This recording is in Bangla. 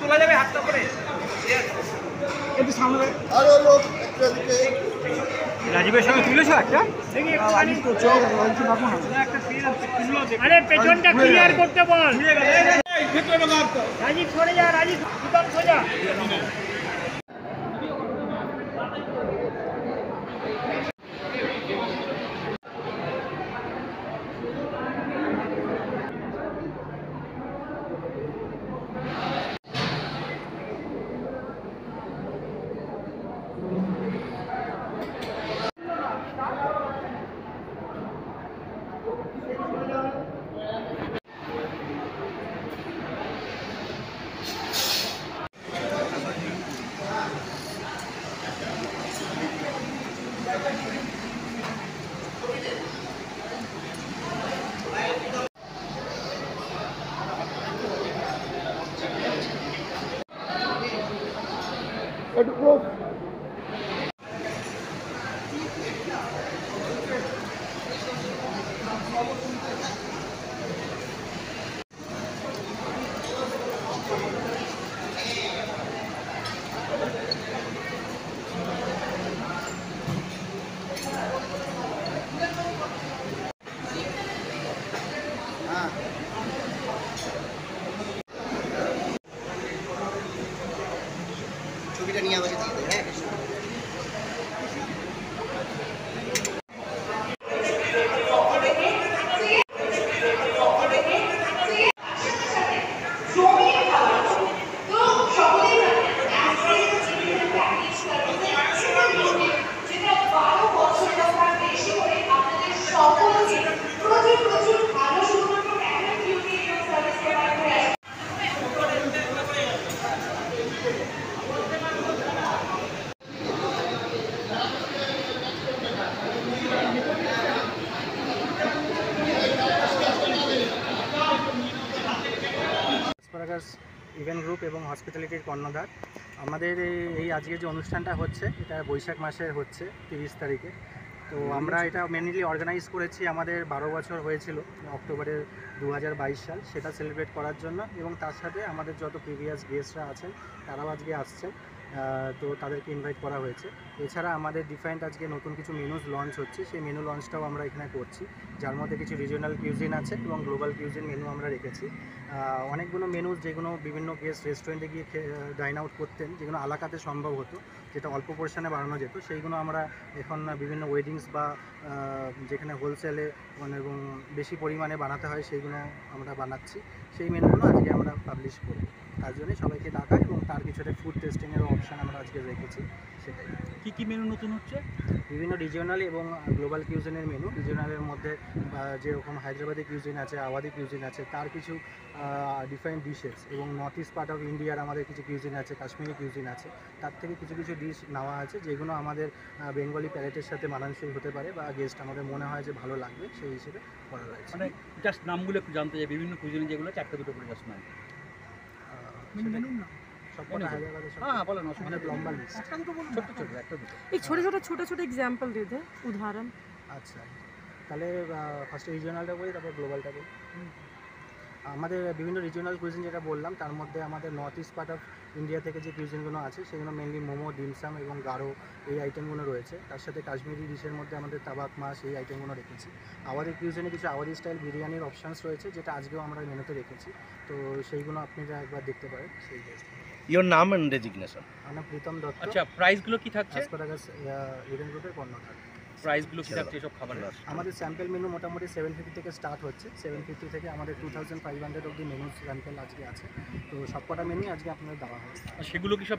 তোলা যাবে হাতটা করে একটু সামনে আরও লোক রাজীবের সঙ্গে তুলেছো একটা আরে পেছনটা ক্লিয়ার করতে বল রাজীব সরে যা রাজীব সুতরাং সোজা একটু ক্লোজ ছবিটা নিয়ে আমাকে দিয়ে দেবে হ্যাঁ প্রচুর অ্যাসপারাগাস ইভেন্ট গ্রুপ এবং হসপিটালিটির কর্ণধার। আমাদের এই- আজকে যে অনুষ্ঠানটা হচ্ছে, এটা বৈশাখ মাসে হচ্ছে, তিরিশ তারিখে। তো আমরা এটা মেনলি অর্গানাইজ করেছি, আমাদের বারো বছর হয়েছিল, অক্টোবরের দু হাজার বাইশ সাল। সেটা সেলিব্রেট করার জন্য এবং তার সাথে আমাদের যত প্রিভিয়াস গেস্টরা আছেন, তারাও আজকে আসছেন। তো তাদেরকে ইনভাইট করা হয়েছে। এছাড়া আমাদের ডিফারেন্ট আজকে নতুন কিছু মেনুজ লঞ্চ হচ্ছে, সেই মেনু লঞ্চটাও আমরা এখানে করছি। যার মধ্যে কিছু রিজিওনাল কিউজিন আছে এবং গ্লোবাল কিউজিন মেনু আমরা রেখেছি। অনেকগুলো মেনু যেগুলো বিভিন্ন গেস্ট রেস্টুরেন্টে গিয়ে ডাইন আউট করতেন, যেগুলো আলাকাতে সম্ভব হতো, যেটা অল্প পোর্শনে বানানো যেত, সেইগুলো আমরা এখন বিভিন্ন ওয়েডিংস বা যেখানে হোলসেলে মানে এবং বেশি পরিমাণে বানাতে হয়, সেইগুলো আমরা বানাচ্ছি। সেই মেনুগুলো আজকে আমরা পাবলিশ করব। তার জন্যই সবাইকে ডাকা একটা ফুড টেস্টিংয়ের অপশান আমরা আজকে রেখেছি সেটাই। কী কী মেনু নতুন হচ্ছে? বিভিন্ন রিজিওনাল এবং গ্লোবাল কিউজিনের মেনু রিজিওনালের মধ্যে যেরকম হায়দ্রাবাদি কিউজিন আছে আওয়াদি কিউজিন আছে তার কিছু ডিফারেন্ট ডিশেস এবং নর্থ ইস্ট পার্ট অফ ইন্ডিয়ার আমাদের কিছু কিউজিন আছে কাশ্মীরি কিউজিন আছে। তার থেকে কিছু কিছু ডিশ নেওয়া আছে যেগুলো আমাদের বেঙ্গলি প্যালেটের সাথে মানানসই হতে পারে বা গেস্ট আমাদের মনে হয় যে ভালো লাগবে সেই হিসেবে করা হয়েছে। মানে জাস্ট নামগুলো একটু জানতে চাই বিভিন্ন কুজিনে যেগুলো চারটে দুটো করে জাস্ট নাম। সবকটা হায়দ্রাবাদের সব হ্যাঁ বলেন অসুবিধা অনেক লম্বা লিস্ট ছোট্ট ছোট একটা দুটো एक छोटे छोटे छोटे छोटे एग्जाम्पल दे दे उदाहरण আচ্ছা তাহলে ফার্স্টে রিজিওনালটা বলি তারপর গ্লোবালটা বলি আমাদের বিভিন্ন রিজিওনাল কুইজিন যেটা বললাম তার মধ্যে আমাদের north east part of India থেকে যে কুইজিনগুলো আছে সেগুলো মেনলি মোমো ডিমসাম এবং গারো এই আইটেমগুলো রয়েছে তার সাথে কাশ্মীরি ডিশের মধ্যে আমাদের তাবাক মাছ এই আইটেমগুলো রেখেছি আওয়াদি কিউজিনে কিছু আওয়াদি স্টাইল বিরিয়ানির অপশানস রয়েছে যেটা আজকেও আমরা মেনুতে রেখেছি তো সেইগুলো আপনারা একবার দেখতে পারেন সেই Your নাম এন্ড রেজিগনেশন আমি প্রীতম দত্ত। আচ্ছা প্রাইসগুলো কি থাকছে? অ্যাসপারাগাস ইভেন্ট গ্রুপের পণ্য থাকছে। প্রাইসগুলো কি থাকছে সব খাবারের আমাদের স্যাম্পল মেনু মোটামুটি সেভেন ফিফটি থেকে স্টার্ট হচ্ছে। সেভেন ফিফটি থেকে আমাদের টু থাউজেন্ড ফাইভ হান্ড্রেড অব্দি মেনু স্যাম্পল আজকে আছে। তো সবকটা মেনু আজকে আপনাদের দেওয়া হবে। সেগুলো কি সব